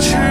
change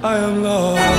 I am lost.